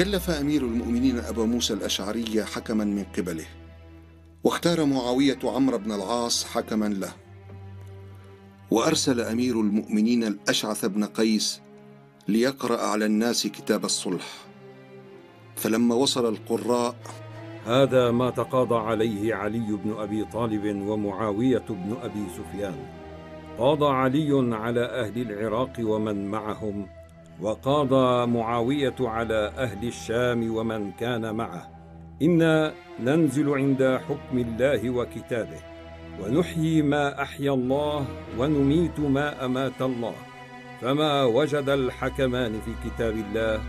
كلف أمير المؤمنين أبا موسى الأشعري حكما من قبله واختار معاوية عمرو بن العاص حكما له. وأرسل أمير المؤمنين الأشعث بن قيس ليقرأ على الناس كتاب الصلح. فلما وصل القراء هذا ما تقاضى عليه علي بن أبي طالب ومعاوية بن أبي سفيان. قاضى علي على أهل العراق ومن معهم وقاضى معاوية على أهل الشام ومن كان معه. إنا ننزل عند حكم الله وكتابه ونحيي ما أحيا الله ونميت ما أمات الله. فما وجد الحكمان في كتاب الله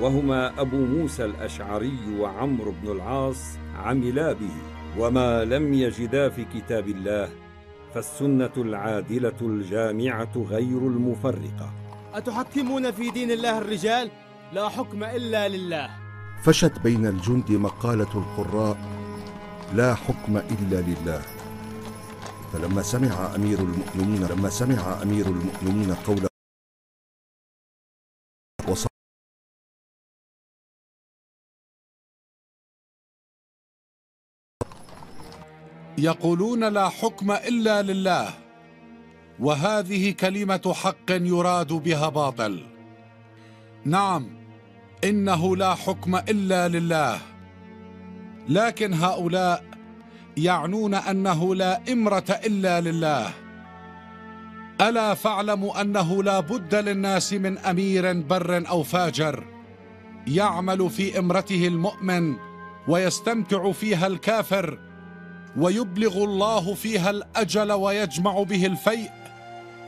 وهما أبو موسى الأشعري وعمرو بن العاص عملا به. وما لم يجدا في كتاب الله فالسنة العادلة الجامعة غير المفرقة. أتحكمون في دين الله الرجال؟ لا حكم إلا لله. فشت بين الجند مقالة القراء لا حكم إلا لله. فلما سمع أمير المؤمنين لما سمع أمير المؤمنين قول وص... يقولون لا حكم إلا لله. وهذه كلمة حق يراد بها باطل. نعم إنه لا حكم إلا لله. لكن هؤلاء يعنون أنه لا إمرة إلا لله. ألا فاعلموا أنه لا بد للناس من أمير بر أو فاجر يعمل في إمرته المؤمن ويستمتع فيها الكافر ويبلغ الله فيها الأجل ويجمع به الفيء.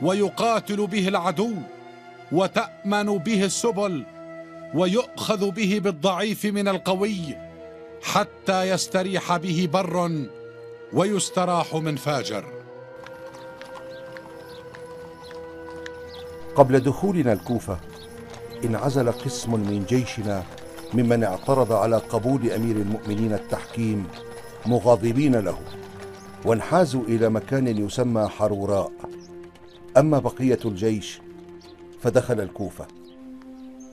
ويقاتل به العدو وتأمن به السبل ويؤخذ به بالضعيف من القوي حتى يستريح به بر ويستراح من فاجر. قبل دخولنا الكوفة انعزل قسم من جيشنا ممن اعترض على قبول أمير المؤمنين التحكيم مغاضبين له وانحازوا إلى مكان يسمى حروراء أما بقية الجيش فدخل الكوفة.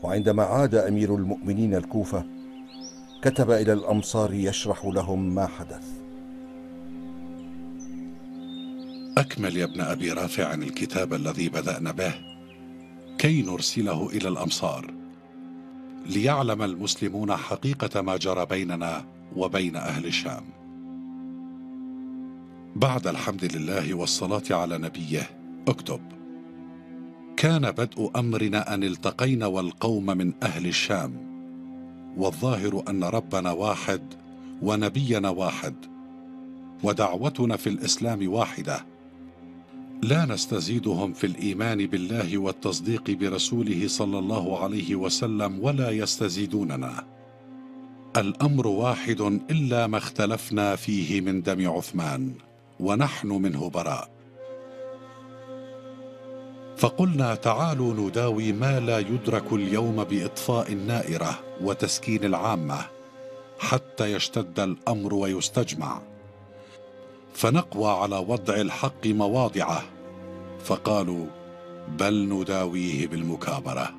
وعندما عاد أمير المؤمنين الكوفة كتب إلى الأمصار يشرح لهم ما حدث. أكمل يا ابن أبي رافع الكتاب الذي بدأنا به. كي نرسله إلى الأمصار. ليعلم المسلمون حقيقة ما جرى بيننا وبين أهل الشام. بعد الحمد لله والصلاة على نبيه اكتب. كان بدء أمرنا أن التقينا والقوم من أهل الشام والظاهر أن ربنا واحد ونبينا واحد ودعوتنا في الإسلام واحدة. لا نستزيدهم في الإيمان بالله والتصديق برسوله صلى الله عليه وسلم ولا يستزيدوننا. الأمر واحد إلا ما اختلفنا فيه من دم عثمان ونحن منه براء. فقلنا تعالوا نداوي ما لا يدرك اليوم بإطفاء النائرة وتسكين العامة حتى يشتد الأمر ويستجمع. فنقوى على وضع الحق مواضعه فقالوا بل نداويه بالمكابرة.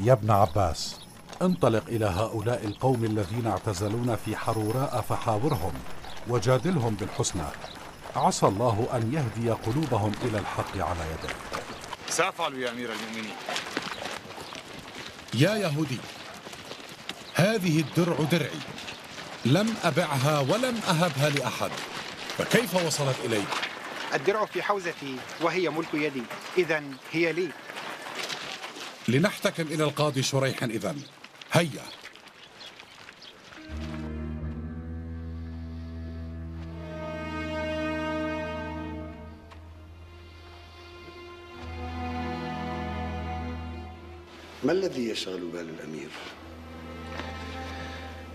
يا ابن عباس انطلق إلى هؤلاء القوم الذين اعتزلونا في حروراء فحاورهم وجادلهم بالحسنى. عسى الله أن يهدي قلوبهم إلى الحق على يديك سأفعل يا أمير المؤمنين. يا يهودي هذه الدرع درعي. لم أبعها ولم أهبها لأحد. فكيف وصلت إليك؟ الدرع في حوزتي وهي ملك يدي. إذا هي لي. لنحتكم إلى القاضي شريح إذا هيا. ما الذي يشغل بال الأمير؟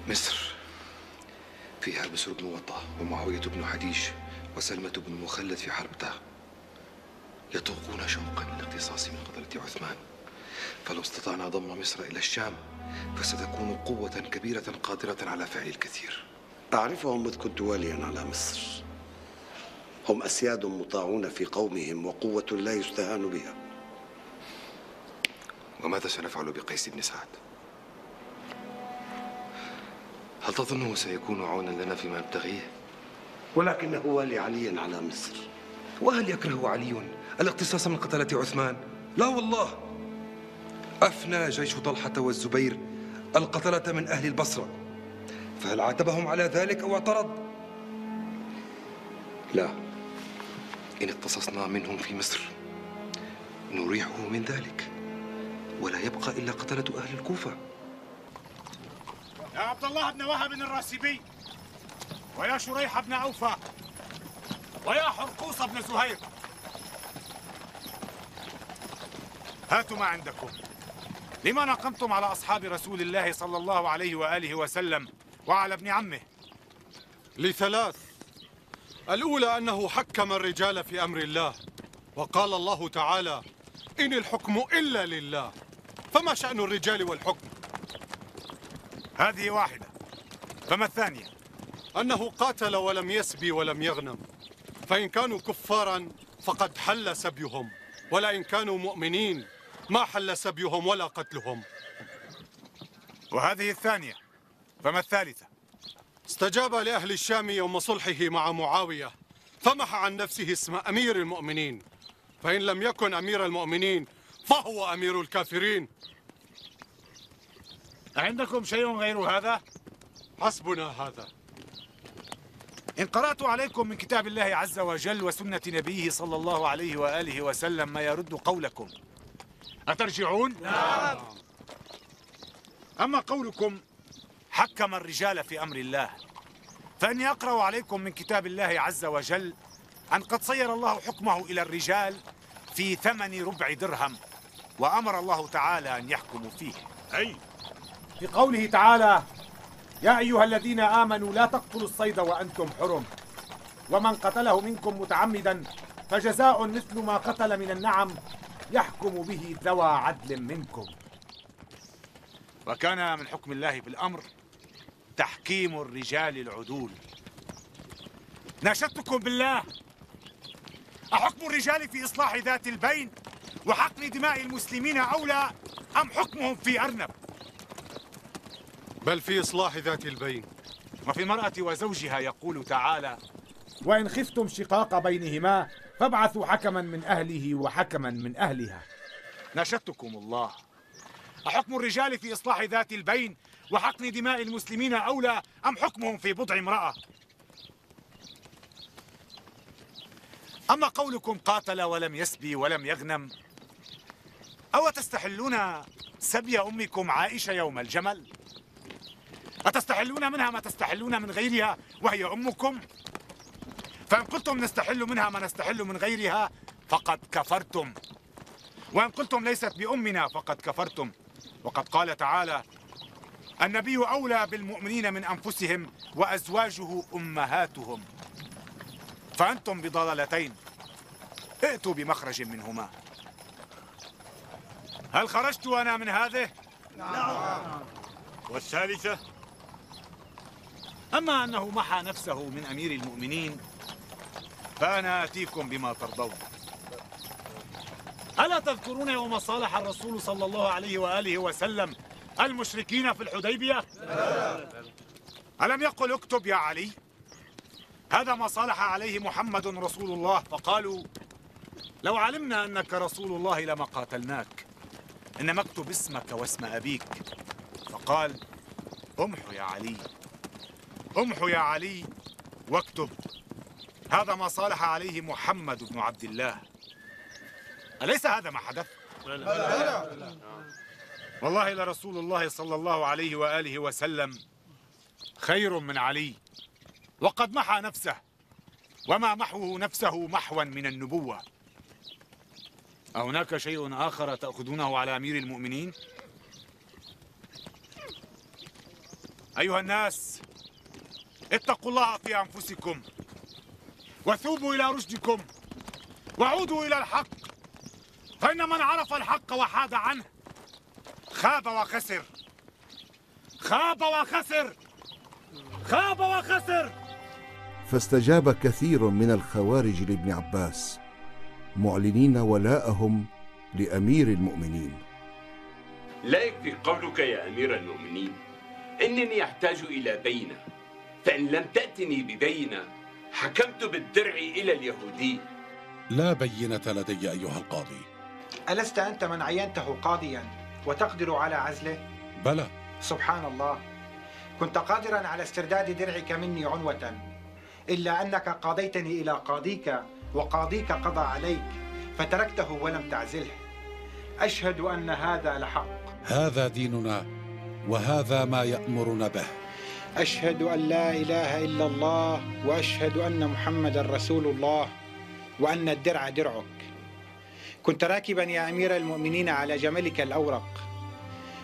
مصر. فيها بسر بن وطة ومعاوية بن حديش وسلمة بن مخلد في حربته يطوقون شوقا للاقتصاص من قدرة عثمان. فلو استطعنا ضم مصر إلى الشام فستكون قوة كبيرة قادرة على فعل الكثير أعرفهم إذ كنت واليا على مصر هم أسياد مطاعون في قومهم وقوة لا يستهان بها وماذا سنفعل بقيس بن سعد؟ هل تظنه سيكون عونا لنا فيما نبتغيه؟ ولكنه والي علي على مصر وهل يكره علي الاقتصاص من قتلة عثمان؟ لا والله أفنى جيش طلحة والزبير القتلة من أهل البصرة. فهل عاتبهم على ذلك أو اعترض؟ لا. إن اقتصصنا منهم في مصر نريحه من ذلك. ولا يبقى إلا قتلة أهل الكوفة. يا عبد الله بن وهب الراسبي ويا شريح بن أوفى ويا حرقوس بن زهير. هاتوا ما عندكم. لما نقمتم على أصحاب رسول الله صلى الله عليه وآله وسلم وعلى ابن عمه؟ لثلاث. الأولى أنه حكم الرجال في أمر الله وقال الله تعالى إن الحكم إلا لله. فما شأن الرجال والحكم؟ هذه واحدة. فما الثانية؟ أنه قاتل ولم يسبي ولم يغنم. فإن كانوا كفارا فقد حل سبيهم ولئن كانوا مؤمنين ما حل سبيهم ولا قتلهم. وهذه الثانية. فما الثالثة؟ استجاب لأهل الشام يوم صلحه مع معاوية فمح عن نفسه اسم أمير المؤمنين. فإن لم يكن أمير المؤمنين فهو أمير الكافرين. عندكم شيء غير هذا؟ حسبنا هذا. إن قرأت عليكم من كتاب الله عز وجل وسنة نبيه صلى الله عليه وآله وسلم ما يرد قولكم. أترجعون؟ نعم. أما قولكم حكم الرجال في أمر الله فإني أقرأ عليكم من كتاب الله عز وجل أن قد صير الله حكمه إلى الرجال في ثمن ربع درهم وأمر الله تعالى أن يحكموا فيه. أي. في قوله تعالى يا أيها الذين آمنوا لا تقتلوا الصيد وأنتم حرم ومن قتله منكم متعمدا فجزاء مثل ما قتل من النعم يحكم به ذوى عدل منكم. وكان من حكم الله في الأمر تحكيم الرجال العدول. ناشدتكم بالله. أحكم الرجال في إصلاح ذات البين وحقن دماء المسلمين أولى أم حكمهم في أرنب؟ بل في إصلاح ذات البين. وفي المرأة وزوجها يقول تعالى وإن خفتم شقاق بينهما فابعثوا حكما من أهله وحكما من أهلها. نشدتكم الله. أحكم الرجال في إصلاح ذات البين وحقن دماء المسلمين أولى أم حكمهم في بضع امرأة؟ أما قولكم قاتل ولم يسبي ولم يغنم أو تستحلون سبي أمكم عائشة يوم الجمل؟ أتستحلون منها ما تستحلون من غيرها وهي أمكم؟ فإن قلتم نستحل منها ما نستحل من غيرها فقد كفرتم. وإن قلتم ليست بأمنا فقد كفرتم. وقد قال تعالى النبي أولى بالمؤمنين من أنفسهم وأزواجه أمهاتهم. فأنتم بضلالتين. ائتوا بمخرج منهما. هل خرجت أنا من هذه؟ نعم. والثالثة؟ أما أنه محى نفسه من أمير المؤمنين فأنا آتيكم بما ترضون ألا تذكرون يوم صالح الرسول صلى الله عليه وآله وسلم المشركين في الحديبية؟ ألم يقل اكتب يا علي؟ هذا ما صالح عليه محمد رسول الله فقالوا لو علمنا أنك رسول الله لما قاتلناك إنما اكتب اسمك واسم أبيك فقال امحو يا علي امحو يا علي واكتب هذا ما صالح عليه محمد بن عبد الله أليس هذا ما حدث؟ والله لرسول الله صلى الله عليه وآله وسلم خير من علي وقد محى نفسه وما محوه نفسه محوا من النبوة أهناك شيء آخر تأخذونه على أمير المؤمنين؟ أيها الناس اتقوا الله في أنفسكم وثوبوا إلى رشدكم. وعودوا إلى الحق. فإن من عرف الحق وحاد عنه خاب وخسر. خاب وخسر. خاب وخسر. فاستجاب كثير من الخوارج لابن عباس معلنين ولاءهم لأمير المؤمنين. لا يكفي قولك يا أمير المؤمنين إنني أحتاج إلى بينة. فإن لم تأتني ببينة حكمت بالدرع إلى اليهودي. لا بينة لدي أيها القاضي. ألست أنت من عينته قاضيا وتقدر على عزله؟ بلى. سبحان الله. كنت قادرا على استرداد درعك مني عنوة. إلا أنك قاضيتني إلى قاضيك وقاضيك قضى عليك فتركته ولم تعزله. أشهد أن هذا لحق. هذا ديننا وهذا ما يأمرنا به. أشهد أن لا إله إلا الله وأشهد أن محمد رسول الله وأن الدرع درعك. كنت راكبا يا أمير المؤمنين على جملك الأورق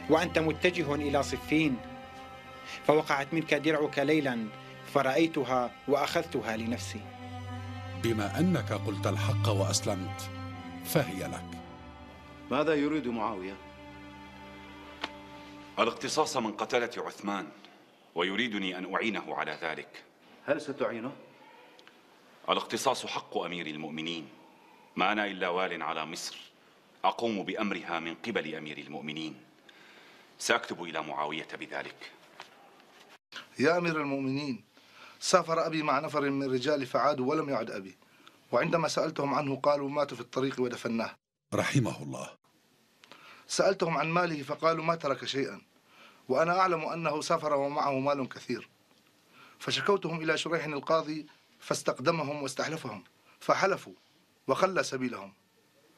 وأنت متجه إلى صفين فوقعت منك درعك ليلا فرأيتها وأخذتها لنفسي. بما أنك قلت الحق وأسلمت فهي لك. ماذا يريد معاوية؟ الإقتصاص من قتلة عثمان. ويريدني أن أعينه على ذلك. هل ستعينه؟ الاقتصاص حق أمير المؤمنين. ما أنا إلا وال على مصر. أقوم بأمرها من قبل أمير المؤمنين. سأكتب إلى معاوية بذلك. يا أمير المؤمنين سافر أبي مع نفر من الرجال فعادوا ولم يعد أبي. وعندما سألتهم عنه قالوا مات في الطريق ودفناه. رحمه الله. سألتهم عن ماله فقالوا ما ترك شيئا. وأنا أعلم أنه سافر ومعه مال كثير. فشكوتهم إلى شريح القاضي فاستقدمهم واستحلفهم فحلفوا وخلى سبيلهم.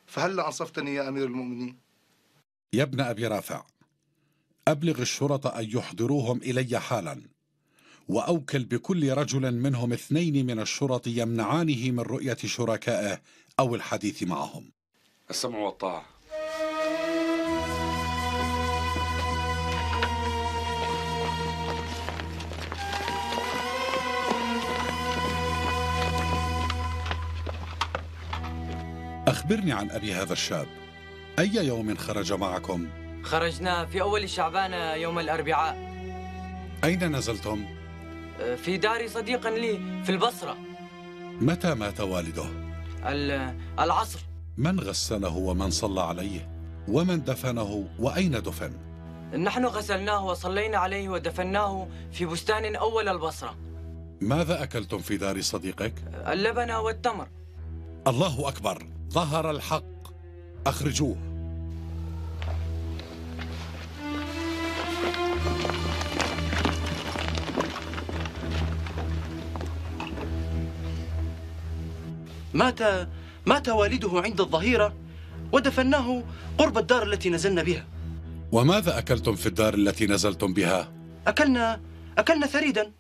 فهل أنصفتني يا أمير المؤمنين؟ يا ابن أبي رافع أبلغ الشرطة أن يحضروهم إلي حالا وأوكل بكل رجل منهم اثنين من الشرط يمنعانه من رؤية شركائه أو الحديث معهم. السمع والطاعة. أخبرني عن أبي هذا الشاب أي يوم خرج معكم؟ خرجنا في أول شعبان يوم الأربعاء أين نزلتم؟ في دار صديق لي في البصرة متى مات والده؟ ال- العصر من غسله ومن صلى عليه؟ ومن دفنه وأين دفن؟ نحن غسلناه وصلينا عليه ودفناه في بستان أول البصرة ماذا أكلتم في دار صديقك؟ اللبن والتمر الله أكبر ظهر الحق. أخرجوه. مات مات والده عند الظهيرة ودفناه قرب الدار التي نزلنا بها. وماذا أكلتم في الدار التي نزلتم بها؟ أكلنا أكلنا ثريدا.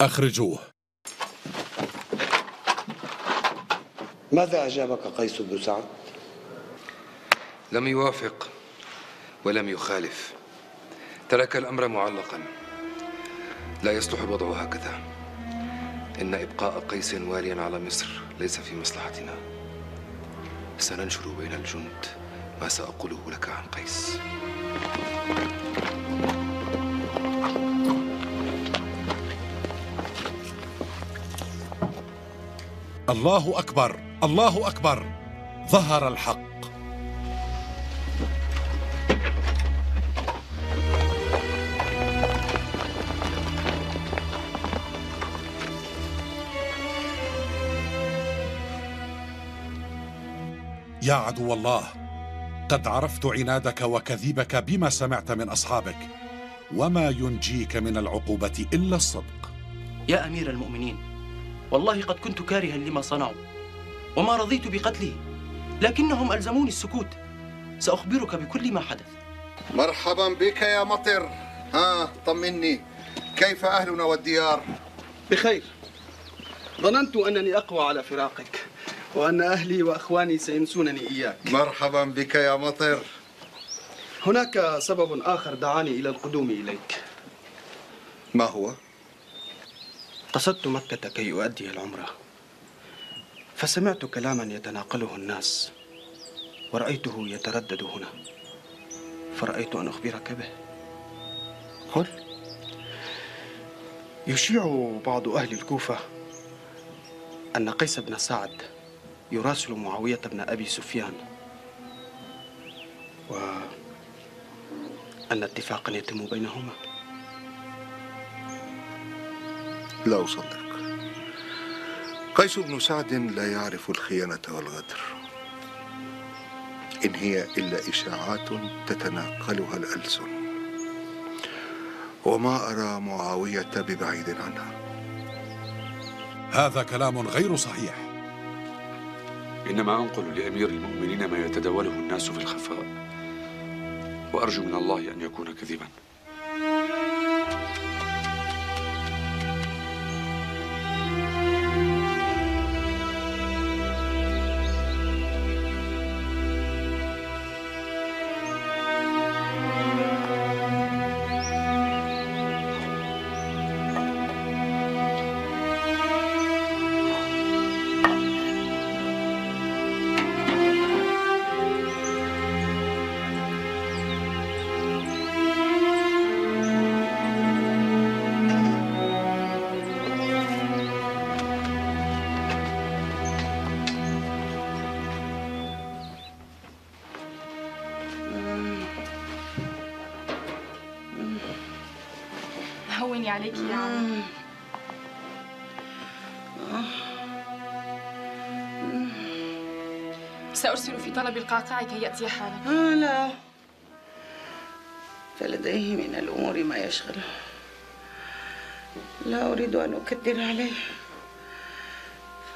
أخرجوه. ماذا أجابك قيس بن سعد؟ لم يوافق ولم يخالف. ترك الأمر معلقا. لا يصلح الوضع هكذا. إن إبقاء قيس واليا على مصر ليس في مصلحتنا. سننشر بين الجند ما سأقوله لك عن قيس. الله أكبر. الله أكبر. ظهر الحق. يا عدو الله قد عرفت عنادك وكذبك بما سمعت من أصحابك وما ينجيك من العقوبة إلا الصدق. يا أمير المؤمنين والله قد كنت كارها لما صنعوا. وما رضيت بقتله لكنهم ألزموني السكوت. سأخبرك بكل ما حدث. مرحبا بك يا مطر. ها طمني. كيف أهلنا والديار؟ بخير. ظننت أنني أقوى على فراقك وأن أهلي وأخواني سينسونني إياك. مرحبا بك يا مطر. هناك سبب آخر دعاني إلى القدوم إليك. ما هو؟ قصدت مكة كي أؤدي العمرة. فسمعت كلاما يتناقله الناس ورأيته يتردد هنا فرأيت أن أخبرك به. قل. يشيع بعض أهل الكوفة أن قيس بن سعد يراسل معاوية بن أبي سفيان وأن اتفاقا يتم بينهما. لا أصدق. قيس بن سعد لا يعرف الخيانة والغدر. إن هي إلا إشاعات تتناقلها الألسن. وما أرى معاوية ببعيد عنها. هذا كلام غير صحيح. إنما أنقل لأمير المؤمنين ما يتداوله الناس في الخفاء. وأرجو من الله أن يكون كذبا. هوني عليك يا عمي سأرسل في طلب القعقاع كي يأتي حالا. آه لا. فلديه من الأمور ما يشغله لا أريد أن أكدر عليه.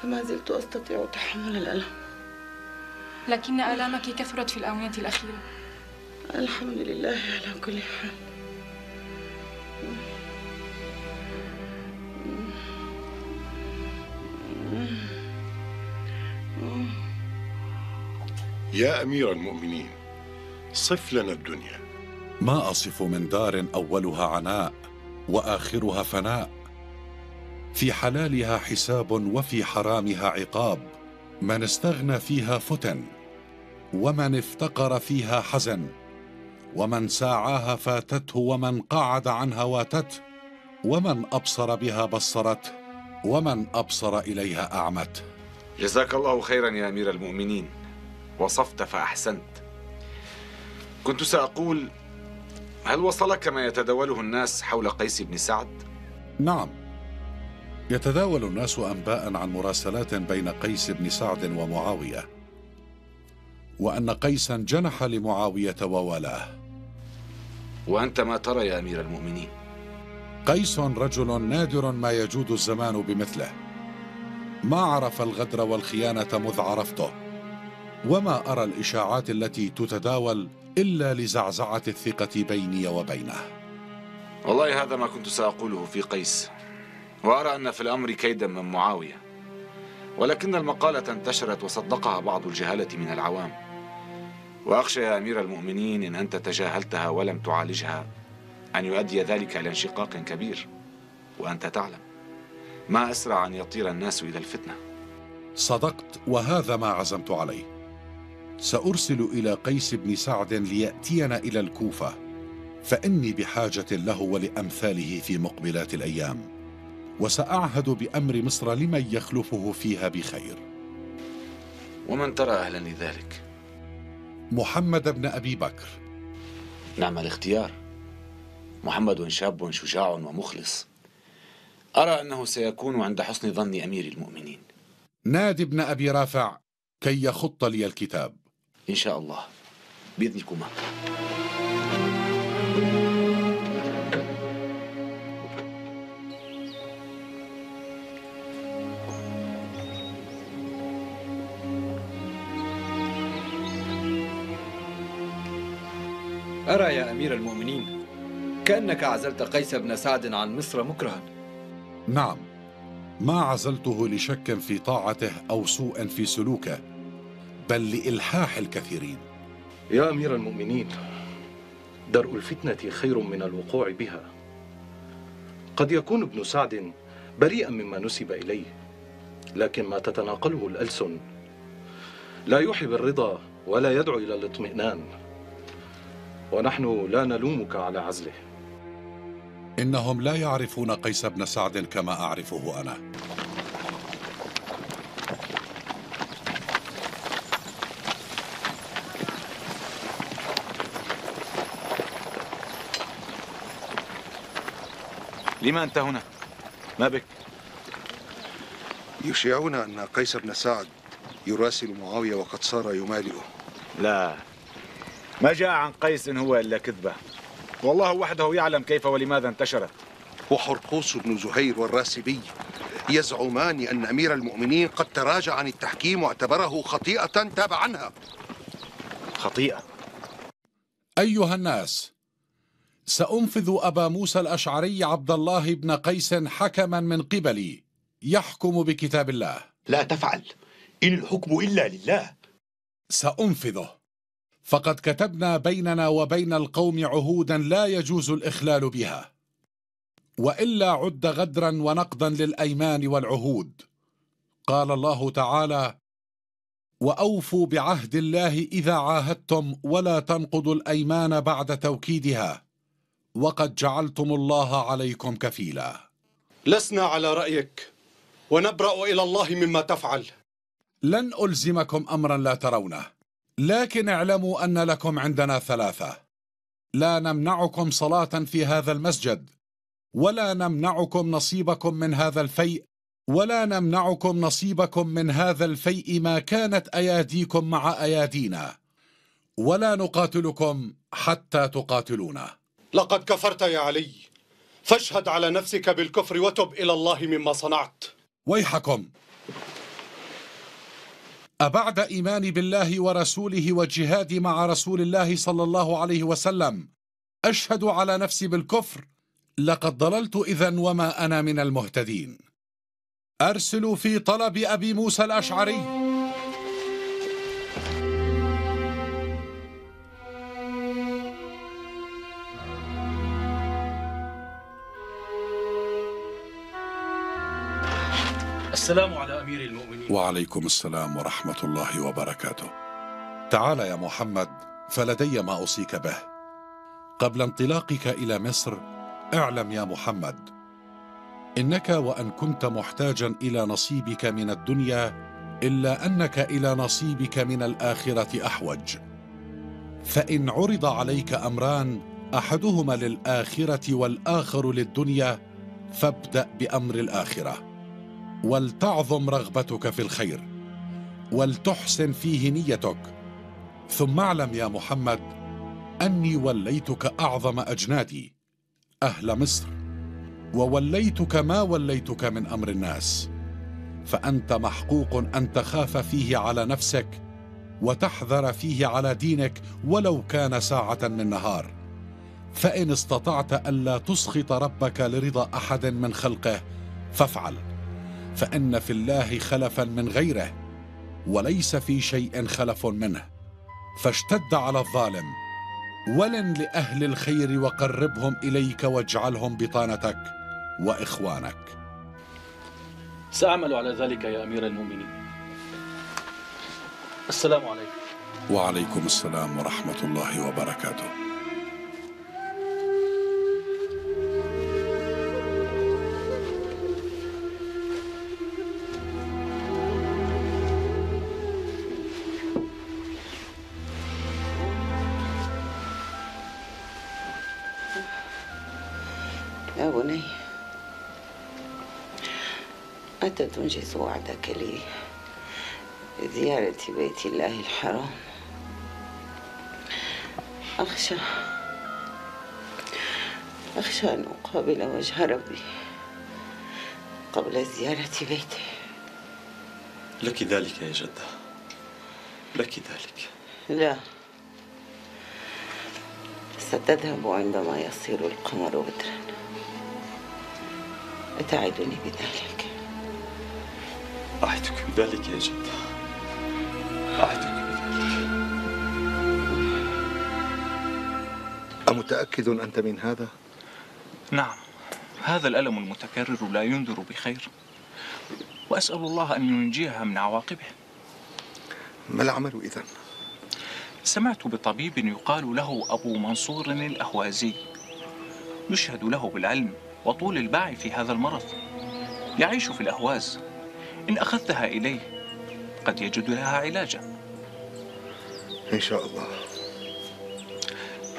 فما زلت أستطيع تحمل الألم. لكن آلامك كثرت في الآونة الأخيرة. الحمد لله على كل حال. يا أمير المؤمنين صف لنا الدنيا. ما أصف من دار أولها عناء وآخرها فناء. في حلالها حساب وفي حرامها عقاب. من استغنى فيها فتن ومن افتقر فيها حزن. ومن ساعاها فاتته ومن قعد عنها واتته ومن أبصر بها بصرته ومن أبصر إليها أعمته جزاك الله خيرا يا أمير المؤمنين. وصفت فأحسنت. كنت سأقول هل وصلك ما يتداوله الناس حول قيس بن سعد؟ نعم. يتداول الناس أنباء عن مراسلات بين قيس بن سعد ومعاوية وأن قيسا جنح لمعاوية وولاه. وأنت ما ترى يا أمير المؤمنين؟ قيس رجل نادر ما يجود الزمان بمثله. ما عرف الغدر والخيانة مذ عرفته. وما أرى الإشاعات التي تتداول إلا لزعزعة الثقة بيني وبينه. والله هذا ما كنت سأقوله في قيس وأرى أن في الأمر كيدا من معاوية ولكن المقالة انتشرت وصدقها بعض الجهالة من العوام. وأخشى يا أمير المؤمنين إن أنت تجاهلتها ولم تعالجها أن يؤدي ذلك إلى انشقاق كبير. وأنت تعلم ما أسرع أن يطير الناس إلى الفتنة. صدقت وهذا ما عزمت عليه. سأرسل إلى قيس بن سعد ليأتينا إلى الكوفة فإني بحاجة له ولأمثاله في مقبلات الأيام وسأعهد بأمر مصر لمن يخلفه فيها بخير. ومن ترى أهلا لذلك؟ محمد بن أبي بكر. نعم الاختيار. محمد شاب شجاع ومخلص. أرى أنه سيكون عند حسن ظن أمير المؤمنين. نادي بن أبي رافع كي يخط لي الكتاب. إن شاء الله. بإذنكما أرى يا أمير المؤمنين كأنك عزلت قيس بن سعد عن مصر مكرها. نعم. ما عزلته لشك في طاعته أو سوء في سلوكه. بل لإلحاح الكثيرين. يا أمير المؤمنين درء الفتنة خير من الوقوع بها. قد يكون ابن سعد بريئا مما نسب إليه لكن ما تتناقله الألسن. لا يوحي بالرضا ولا يدعو إلى الاطمئنان. ونحن لا نلومك على عزله. إنهم لا يعرفون قيس بن سعد كما أعرفه أنا. لما أنت هنا؟ ما بك؟ يشيعون أن قيس بن سعد يراسل معاوية وقد صار يمالئه. لا. ما جاء عن قيس إن هو إلا كذبة. والله وحده يعلم كيف ولماذا انتشرت. وحرقوس بن زهير والراسبي يزعمان أن أمير المؤمنين قد تراجع عن التحكيم واعتبره خطيئة تاب عنها. خطيئة. أيها الناس سأنفذ أبا موسى الأشعري عبد الله بن قيس حكما من قبلي يحكم بكتاب الله. لا تفعل إن الحكم إلا لله. سأنفذه. فقد كتبنا بيننا وبين القوم عهودا لا يجوز الإخلال بها. وإلا عد غدرا ونقضا للأيمان والعهود. قال الله تعالى وأوفوا بعهد الله إذا عاهدتم ولا تنقضوا الأيمان بعد توكيدها. وقد جعلتم الله عليكم كفيلا. لسنا على رأيك ونبرأ إلى الله مما تفعل. لن ألزمكم أمرا لا ترونه لكن اعلموا أن لكم عندنا ثلاثة. لا نمنعكم صلاة في هذا المسجد ولا نمنعكم نصيبكم من هذا الفيء ولا نمنعكم نصيبكم من هذا الفيء ما كانت أياديكم مع أيادينا. ولا نقاتلكم حتى تقاتلونا. لقد كفرت يا علي. فاشهد على نفسك بالكفر وتب إلى الله مما صنعت. ويحكم. أبعد إيماني بالله ورسوله وجهادي مع رسول الله صلى الله عليه وسلم. أشهد على نفسي بالكفر. لقد ضللت إذا وما أنا من المهتدين. أرسلوا في طلب أبي موسى الأشعري. السلام على أمير المؤمنين. وعليكم السلام ورحمة الله وبركاته. تعال يا محمد فلدي ما أوصيك به. قبل انطلاقك إلى مصر اعلم يا محمد إنك وأن كنت محتاجا إلى نصيبك من الدنيا إلا أنك إلى نصيبك من الآخرة أحوج. فإن عرض عليك أمران أحدهما للآخرة والآخر للدنيا فابدأ بأمر الآخرة. ولتعظم رغبتك في الخير ولتحسن فيه نيتك. ثم اعلم يا محمد أني وليتك أعظم أجنادي أهل مصر. ووليتك ما وليتك من أمر الناس فأنت محقوق أن تخاف فيه على نفسك وتحذر فيه على دينك ولو كان ساعة من نهار. فإن استطعت ألا تسخط ربك لرضا أحد من خلقه فافعل. فإن في الله خلفا من غيره وليس في شيء خلف منه. فاشتد على الظالم ولن لأهل الخير وقربهم إليك واجعلهم بطانتك وإخوانك. سأعمل على ذلك يا أمير المؤمنين. السلام عليكم. وعليكم السلام ورحمة الله وبركاته. متى تنجز وعدك لي. بزيارة بيت الله الحرام. أخشى أخشى أن أقابل وجه ربي قبل زيارة بيته. لك ذلك يا جدة. لك ذلك. لا. ستذهب عندما يصير القمر بدرا. أتعدني بذلك. أعدك بذلك يا جدة أعدك أمتأكد أنت من هذا؟ نعم. هذا الألم المتكرر لا ينذر بخير. وأسأل الله أن ينجيها من عواقبه. ما العمل إذن؟ سمعت بطبيب يقال له أبو منصور الأهوازي. يشهد له بالعلم وطول الباع في هذا المرض. يعيش في الأهواز. إن أخذتها إليه. قد يجد لها علاجا. إن شاء الله.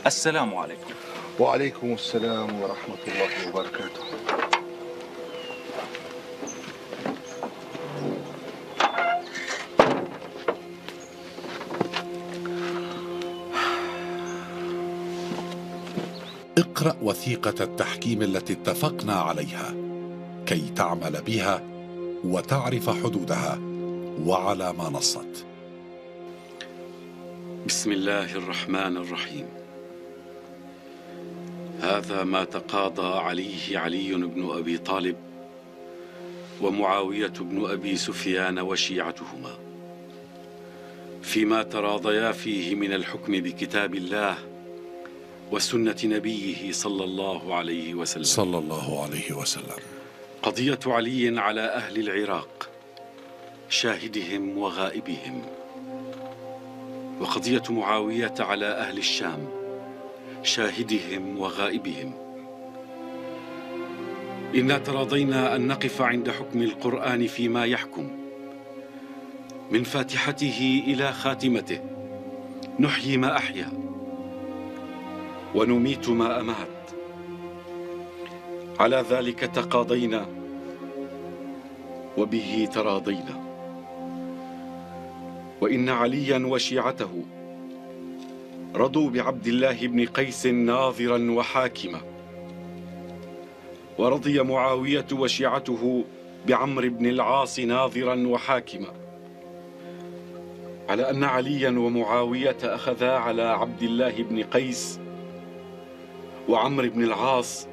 السلام عليكم. وعليكم السلام ورحمة الله وبركاته. اقرأ وثيقة التحكيم التي اتفقنا عليها. كي تعمل بها وتعرف حدودها وعلى ما نصت. بسم الله الرحمن الرحيم. هذا ما تقاضى عليه علي بن أبي طالب ومعاوية بن أبي سفيان وشيعتهما. فيما تراضيا فيه من الحكم بكتاب الله وسنة نبيه صلى الله عليه وسلم. صلى الله عليه وسلم. قضية علي على أهل العراق شاهدهم وغائبهم. وقضية معاوية على أهل الشام شاهدهم وغائبهم. إنا تراضينا أن نقف عند حكم القرآن فيما يحكم. من فاتحته إلى خاتمته نحيي ما أحيا. ونميت ما أمات. على ذلك تقاضينا وبه تراضينا. وإن عليا وشيعته رضوا بعبد الله بن قيس ناظرا وحاكما. ورضي معاوية وشيعته بعمرو بن العاص ناظرا وحاكما. على أن عليا ومعاوية أخذا على عبد الله بن قيس وعمرو بن العاص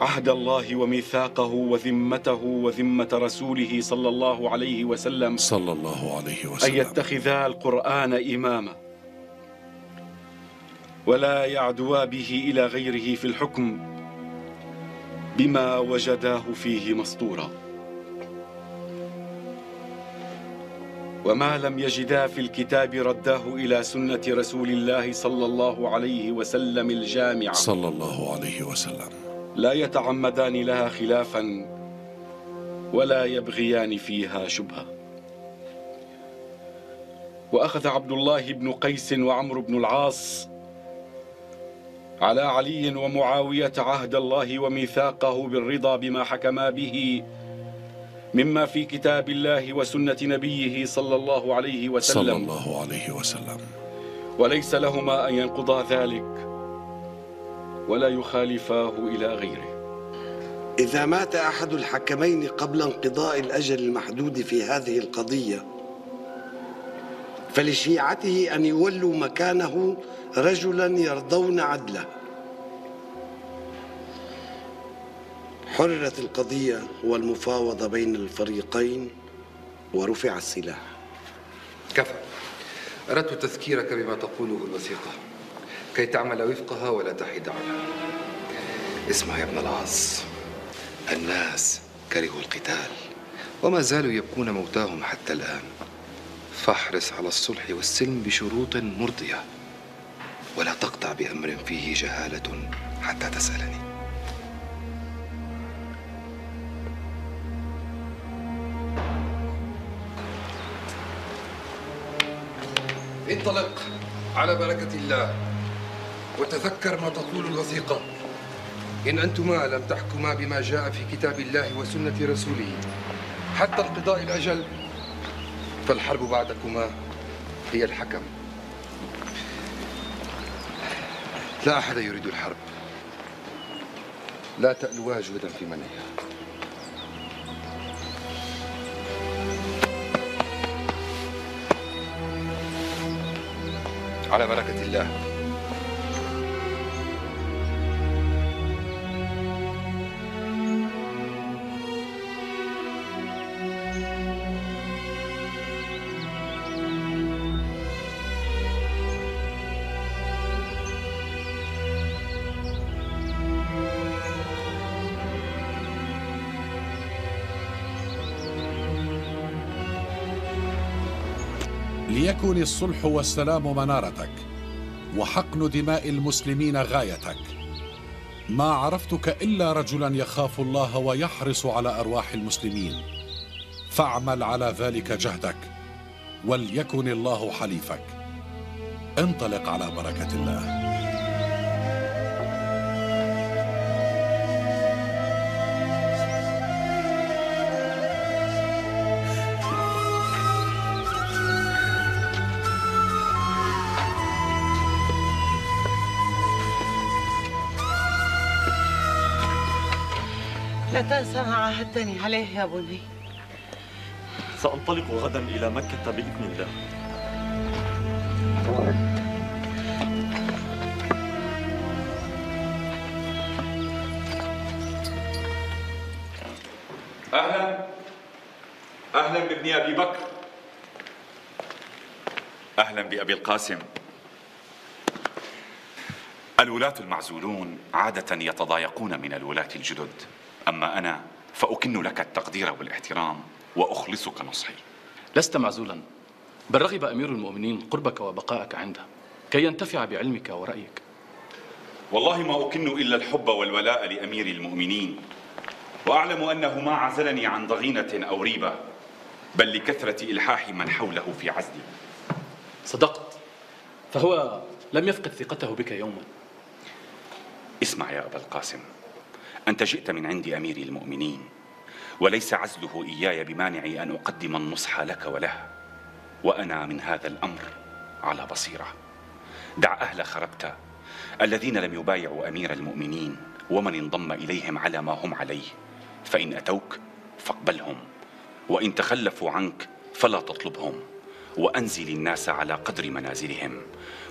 عهد الله وميثاقه وذمته وذمة رسوله صلى الله عليه وسلم. صلى الله عليه وسلم. يتخذا القرآن إماما. ولا يعدوا به إلى غيره في الحكم بما وجداه فيه مسطورا. وما لم يجدا في الكتاب رداه إلى سنة رسول الله صلى الله عليه وسلم الجامعة. صلى الله عليه وسلم. لا يتعمدان لها خلافا ولا يبغيان فيها شبهه وأخذ عبد الله بن قيس وعمرو بن العاص على علي ومعاوية عهد الله وميثاقه بالرضا بما حكما به مما في كتاب الله وسنة نبيه صلى الله عليه وسلم. صلى الله عليه وسلم. وليس لهما أن ينقضا ذلك. ولا يخالفاه إلى غيره. إذا مات أحد الحكمين قبل انقضاء الأجل المحدود في هذه القضية فلشيعته أن يولوا مكانه رجلا يرضون عدله. حررت القضية والمفاوضة بين الفريقين ورفع السلاح. كفى. أردت تذكيرك بما تقوله الوثيقة كي تعمل وفقها ولا تحيد عنها. اسمع يا ابن العاص. الناس كرهوا القتال وما زالوا يبكون موتاهم حتى الآن. فاحرص على الصلح والسلم بشروط مرضية. ولا تقطع بأمر فيه جهالة حتى تسألني. انطلق على بركة الله. وتذكر ما تقول الوثيقة. إن أنتما لم تحكما بما جاء في كتاب الله وسنة رسوله. حتى انقضاء الأجل فالحرب بعدكما هي الحكم. لا أحد يريد الحرب. لا تألوا جهدا في منعها. على بركة الله. الصلح والسلام منارتك وحقن دماء المسلمين غايتك. ما عرفتك إلا رجلا يخاف الله ويحرص على أرواح المسلمين. فاعمل على ذلك جهدك وليكن الله حليفك. انطلق على بركة الله. تنسى ما عاهدتني عليه يا بني؟ سأنطلق غدا إلى مكة بإذن الله. أهلا. أهلا بابن أبي بكر. أهلا بأبي القاسم. الولاة المعزولون عادة يتضايقون من الولاة الجدد. أما أنا فأكن لك التقدير والإحترام وأخلصك نصحي. لست معزولا بل رغب أمير المؤمنين قربك وبقاءك عنده كي ينتفع بعلمك ورأيك. والله ما أكن إلا الحب والولاء لأمير المؤمنين وأعلم أنه ما عزلني عن ضغينة أو ريبة بل لكثرة إلحاح من حوله في عزلي. صدقت فهو لم يفقد ثقته بك يوما. اسمع يا أبا القاسم أنت جئت من عند أمير المؤمنين وليس عزله إياي بمانع أن أقدم النصح لك وله وأنا من هذا الأمر على بصيرة. دع أهل خربت الذين لم يبايعوا أمير المؤمنين ومن انضم إليهم على ما هم عليه فإن أتوك فاقبلهم وإن تخلفوا عنك فلا تطلبهم وأنزل الناس على قدر منازلهم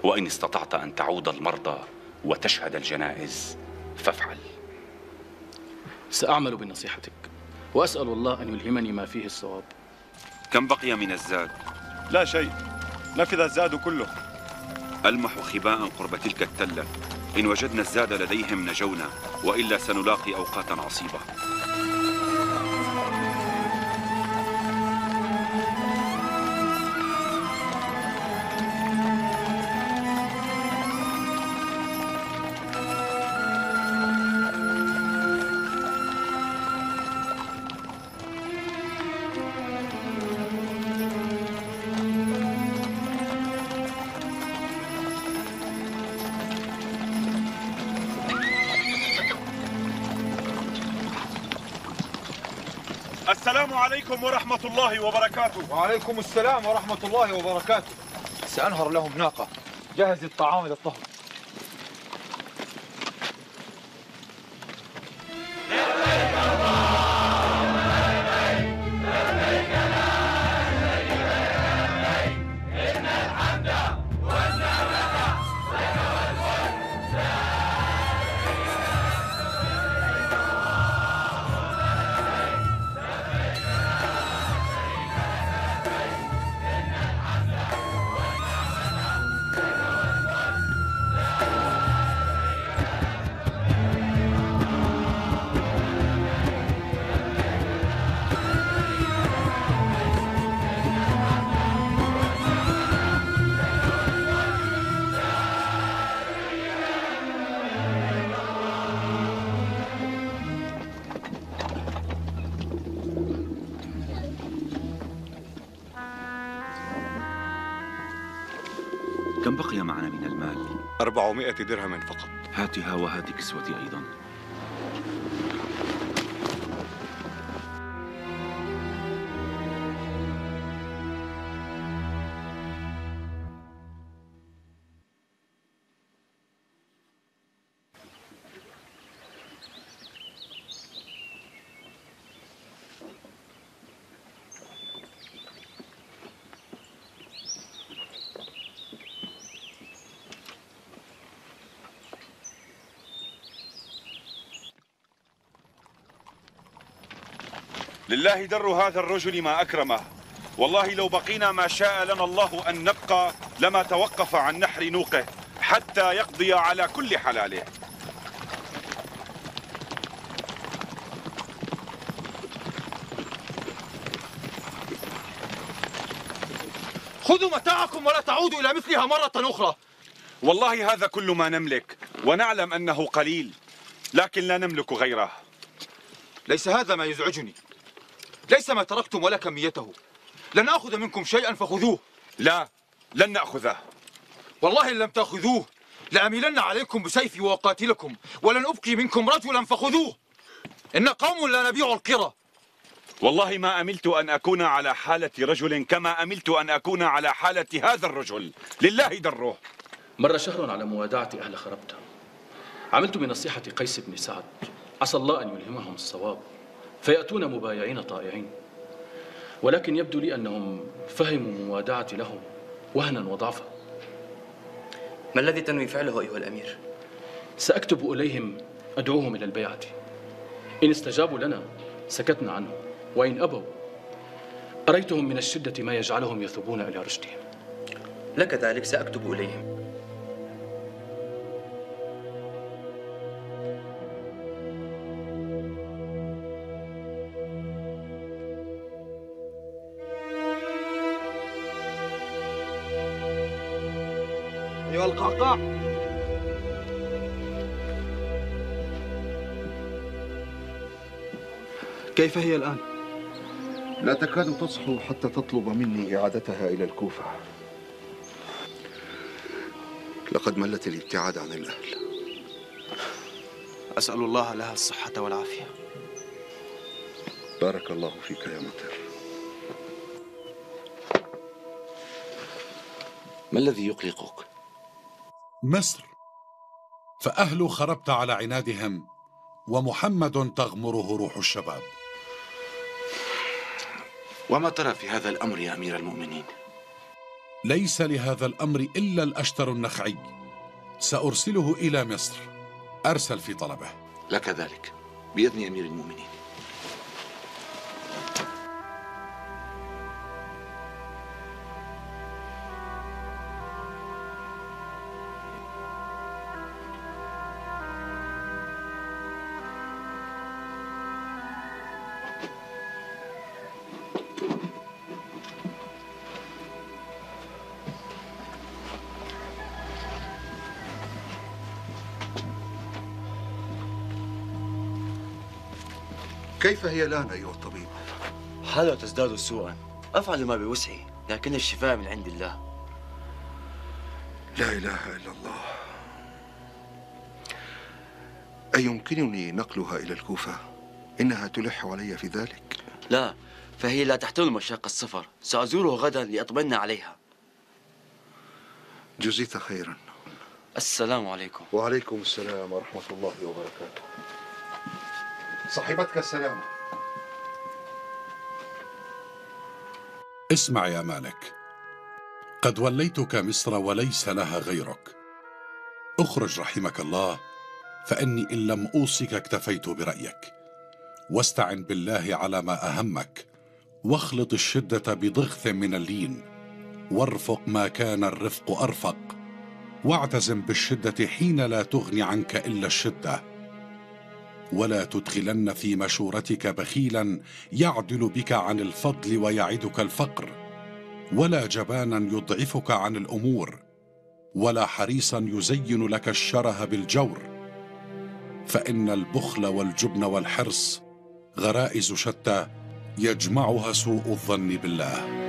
وإن استطعت أن تعود المرضى وتشهد الجنائز فافعل. سأعمل بنصيحتك. وأسأل الله أن يلهمني ما فيه الصواب. كم بقي من الزاد؟ لا شيء. نفذ الزاد كله. ألمح خباء قرب تلك التلة. إن وجدنا الزاد لديهم نجونا وإلا سنلاقي أوقاتا عصيبة. السلام عليكم ورحمة الله وبركاته. وعليكم السلام ورحمة الله وبركاته. سأنهر لهم ناقة. جهز الطعام للطهر أربعمائة درهم فقط. هاتها وهات كسوتي أيضا. لله در هذا الرجل ما أكرمه. والله لو بقينا ما شاء لنا الله أن نبقى لما توقف عن نحر نوقه حتى يقضي على كل حلاله. خذوا متاعكم ولا تعودوا إلى مثلها مرة أخرى. والله هذا كل ما نملك ونعلم أنه قليل لكن لا نملك غيره. ليس هذا ما يزعجني. ليس ما تركتم ولا كميته. لن آخذ منكم شيئا فخذوه. لا لن نأخذه. والله إن لم تأخذوه لأميلن عليكم بسيفي وأقاتلكم ولن أبقي منكم رجلا فخذوه. إن قوم لا نبيع القرى. والله ما أملت أن أكون على حالة رجل كما أملت أن أكون على حالة هذا الرجل. لله دره. مر شهر على موادعة أهل خربتة عملت بنصيحة قيس بن سعد. عسى الله أن يلهمهم الصواب. فيأتون مبايعين طائعين. ولكن يبدو لي أنهم فهموا موادعتي لهم وهنا وضعفا. ما الذي تنوي فعله أيها الأمير؟ سأكتب إليهم أدعوهم إلى البيعة. إن استجابوا لنا سكتنا عنهم وإن أبوا أريتهم من الشدة ما يجعلهم يثبون إلى رشدهم. لك ذلك سأكتب إليهم. القعقاع كيف هي الآن؟ لا تكاد تصحو حتى تطلب مني إعادتها إلى الكوفة. لقد ملت الابتعاد عن الأهل. أسأل الله لها الصحة والعافية. بارك الله فيك يا مطر. ما الذي يقلقك؟ مصر. فأهل خربت على عنادهم ومحمد تغمره روح الشباب. وما ترى في هذا الأمر يا أمير المؤمنين؟ ليس لهذا الأمر إلا الأشتر النخعي. سأرسله إلى مصر. أرسل في طلبه. لك ذلك. بإذن أمير المؤمنين. كيف هي الآن أيها الطبيب؟ حالها تزداد سوءا. أفعل ما بوسعي لكن الشفاء من عند الله. لا إله إلا الله. أيمكنني نقلها إلى الكوفة؟ إنها تلح علي في ذلك؟ لا فهي لا تحتمل مشاق السفر. سأزوره غدا لأطمئن عليها. جزيت خيرا. السلام عليكم. وعليكم السلام ورحمة الله وبركاته. صاحبتك السلام اسمع يا مالك. قد وليتك مصر وليس لها غيرك. اخرج رحمك الله فإني إن لم أوصك اكتفيت برأيك. واستعن بالله على ما أهمك واخلط الشدة بضغث من اللين. وارفق ما كان الرفق أرفق واعتزم بالشدة حين لا تغني عنك إلا الشدة. ولا تدخلن في مشورتك بخيلا يعدل بك عن الفضل ويعدك الفقر ولا جبانا يضعفك عن الأمور ولا حريصا يزين لك الشره بالجور. فإن البخل والجبن والحرص غرائز شتى يجمعها سوء الظن بالله.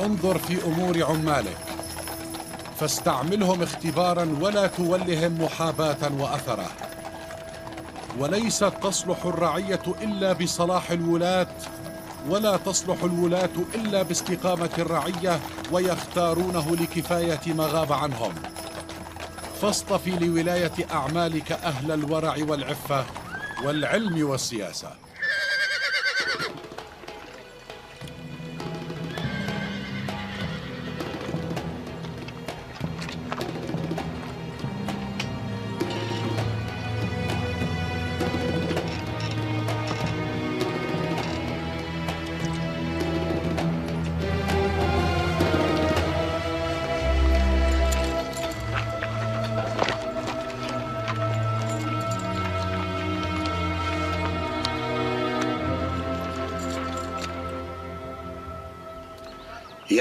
انظر في أمور عمالك فاستعملهم اختبارا ولا تولهم محاباة واثره وليست تصلح الرعية إلا بصلاح الولاة ولا تصلح الولاة إلا باستقامة الرعية ويختارونه لكفاية ما غاب عنهم. فاصطفي لولاية أعمالك أهل الورع والعفة والعلم والسياسة.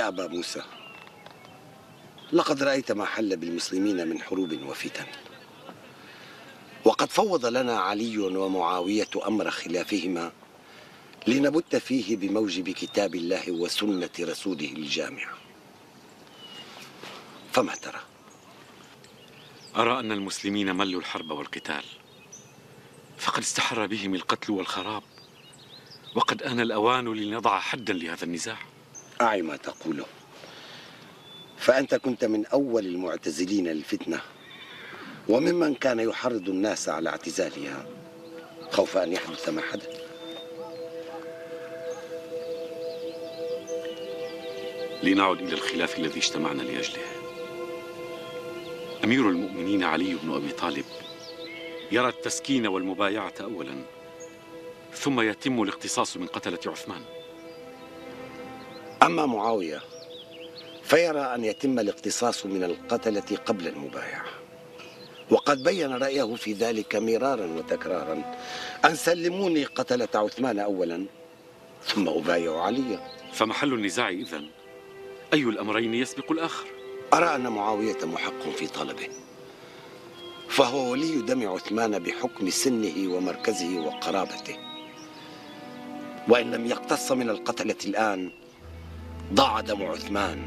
يا أبا موسى. لقد رأيت ما حل بالمسلمين من حروب وفتن. وقد فوض لنا علي ومعاوية أمر خلافهما لنبت فيه بموجب كتاب الله وسنة رسوله الجامعة فما ترى؟ أرى أن المسلمين ملوا الحرب والقتال. فقد استحر بهم القتل والخراب. وقد آن الأوان لنضع حدا لهذا النزاع. أعي ما تقوله. فأنت كنت من أول المعتزلين للفتنة وممن كان يحرض الناس على اعتزالها خوف أن يحدث ما حدث. لنعد إلى الخلاف الذي اجتمعنا لأجله. أمير المؤمنين علي بن أبي طالب يرى التسكين والمبايعة أولا ثم يتم الاقتصاص من قتلة عثمان. أما معاوية فيرى أن يتم الاقتصاص من القتلة قبل المبايعة. وقد بين رأيه في ذلك مرارا وتكرارا أن سلموني قتلة عثمان أولا ثم أبايع عليا. فمحل النزاع إذن أي الأمرين يسبق الآخر؟ أرى أن معاوية محق في طلبه فهو ولي دم عثمان بحكم سنه ومركزه وقرابته. وإن لم يقتص من القتلة الآن ضاع دم عثمان.